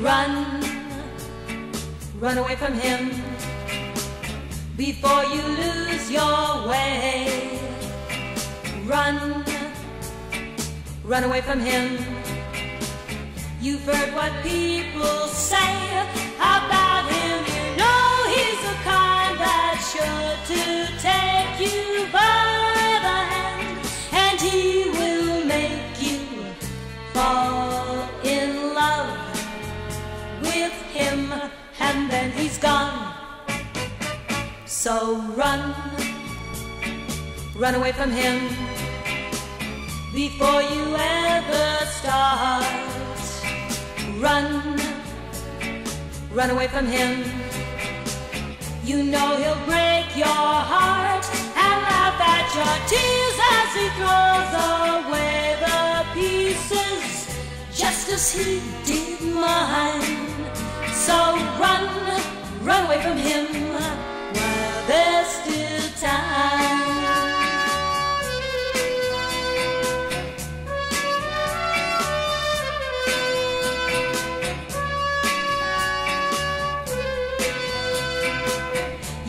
run, run away from him before you lose your way. Run, run away from him. You've heard what people say about him. You know he's the kind that's sure to take you by the hand, and he So run, run away from him before you ever start. Run, run away from him. You know he'll break your heart and laugh at your tears as he throws away the pieces, just as he did mine. So run, run away from him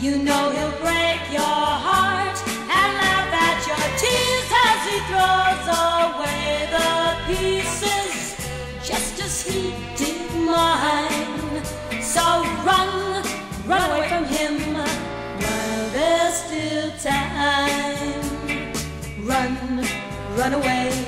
You know he'll break your heart and laugh at your tears as he throws away the pieces, just as he did mine. So run, run away from him while there's still time. Run, run away.